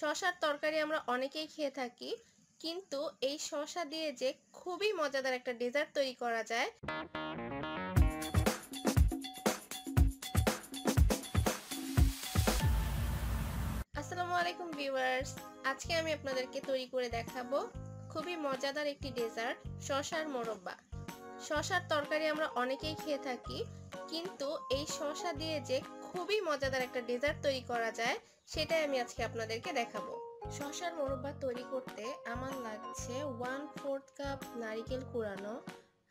শশার তরকারি আমরা অনেকেই খেয়ে থাকি, কিন্তু এই শশা দিয়ে যে খুবই মজাদার একটা ডেজার্ট তৈরি করা যায়। আসসালামু আলাইকুম ভিউয়ার্স আজকে আমি আপনাদেরকে তৈরি করে দেখাবো খুবই মজাদার একটি ডেজার্ট শশার মোরব্বা। শশার তরকারি আমরা অনেকেই খেয়ে থাকি, কিন্তু এই শশা দিয়ে যে খুবই মজাদার একটা ডেজার্ট তৈরি করা যায়, সেটাই আমি আজকে আপনাদেরকে দেখাবো। শশার মোরব্বা তৈরি করতে আমার লাগছে ওয়ান ফোর্থ কাপ নারিকেল কুড়ানো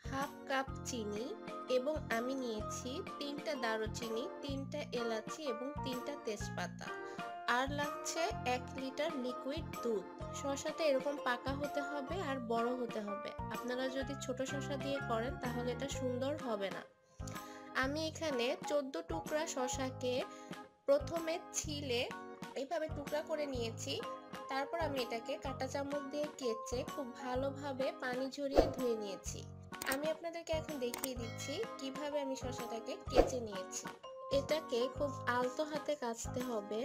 হাফ কাপ চিনি এবং আমি নিয়েছি তিনটা দারুচিনি, তিনটা এলাচি এবং তিনটা তেজপাতা। আর লাগছে এক লিটার লিকুইড দুধ। শশাটা এরকম পাকা হতে হবে আর বড় হতে হবে। আপনারা যদি ছোট শশা দিয়ে করেন তাহলে এটা সুন্দর হবে না। আমি এখানে চোদ্দ টুকরা শশাকে প্রথমে ছিলে এইভাবে টুকরা করে নিয়েছি। তারপর আমি এটাকে কাঁটা চামচ দিয়ে কেচে খুব ভালোভাবে পানি ঝরিয়ে ধুয়ে নিয়েছি। আমি আপনাদেরকে এখন দেখিয়ে দিচ্ছি কীভাবে আমি শশাটাকে কেচে নিয়েছি। এটাকে খুব আলতো হাতে কাচতে হবে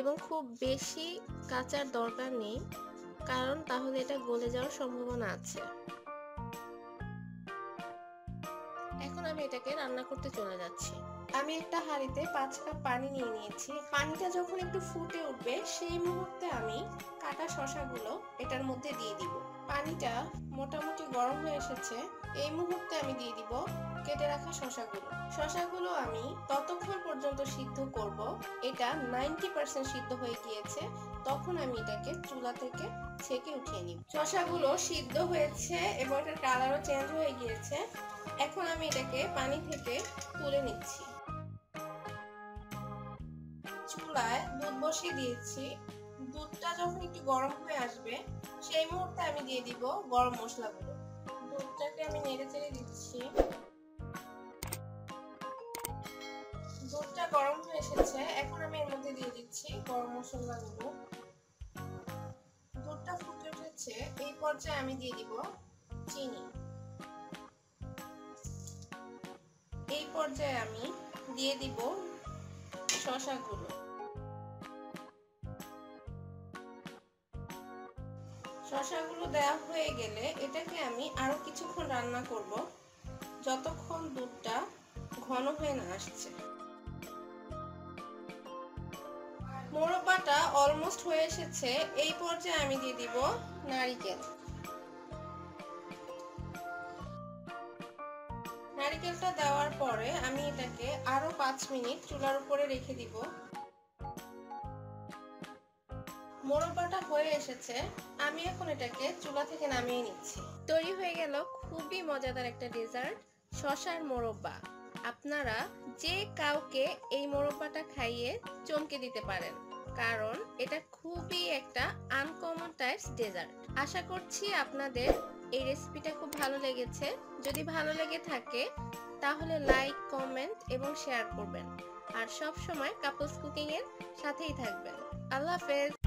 এবং খুব বেশি কাচার দরকার নেই, কারণ তাহলে এটা গলে যাওয়ার সম্ভাবনা আছে। এখন আমি এটাকে রান্না করতে চলে যাচ্ছি। আমি একটা হাঁড়িতে পাঁচ কাপ পানি নিয়ে নিয়েছি। পানিটা যখন একটু ফুটে উঠবে, সেই মুহূর্তে আমি কাটা শশাগুলো এটার মধ্যে দিয়ে দিব। পানিটা মোটামুটি গরম হয়ে এসেছে, এই মুহূর্তে আমি দিয়ে দিব কেটে রাখা শশাগুলো। শশাগুলো আমি ততক্ষণ পর্যন্ত সিদ্ধ করব। এটা নাইনটি পার্সেন্ট সিদ্ধ হয়ে গিয়েছে। তখন আমি এটাকে চুলা থেকে ছেঁকে উঠিয়ে নিব। শশাগুলো সিদ্ধ হয়েছে এবং এটার কালারও চেঞ্জ হয়ে গিয়েছে। এখন আমি এটাকে পানি থেকে তুলে নিচ্ছি। চুলায় দুধ বসিয়ে দিয়েছি। দুধটা যখন একটু গরম হয়ে আসবে, সেই মুহূর্তে আমি দিয়ে দিব গরম মশলাগুলো। দুধটাকে আমি নেড়ে চেড়ে দিচ্ছি। দুধটা গরম হয়ে এসেছে, এখন আমি এর মধ্যে দিয়ে দিচ্ছি গরম মশলাগুলো। দুধটা ফুটে উঠেছে, এই পর্যায়ে আমি দিয়ে দিব চিনি। এই পর্যায়ে আমি দিয়ে দিব শশাগুলো। শশাগুলো দেওয়া হয়ে গেলে এটাকে আমি আরও কিছুক্ষণ রান্না করব, যতক্ষণ দুধটা ঘন হয়ে না আসছে। মোরব্বাটা অলমোস্ট হয়ে এসেছে, এই পর্যায়ে আমি দিয়ে দিব নারিকেল। নারিকেলটা দেওয়ার পরে আমি এটাকে আরও পাঁচ মিনিট চুলার উপরে রেখে দিব। মোরব্বাটা হয়ে এসেছে, আমি এখন এটাকে চুলা থেকে নামিয়ে নিচ্ছি। তৈরি হয়ে গেল খুবই মজাদার একটা ডেজার্ট, শশার মোরব্বা আপনারা যে কাউকে এই মোরব্বাটা খাইয়ে চমকে দিতে পারেন। কারণ এটা খুবই একটা আনকমন টাইপস ডেজার্ট আশা করছি আপনাদের এই রেসিপিটা খুব ভালো লেগেছে। যদি ভালো লেগে থাকে, তাহলে লাইক কমেন্ট এবং শেয়ার করবেন। আর সব সময় কাপলস কুকিং এর সাথেই থাকবেন। আল্লাহ হাফেজ!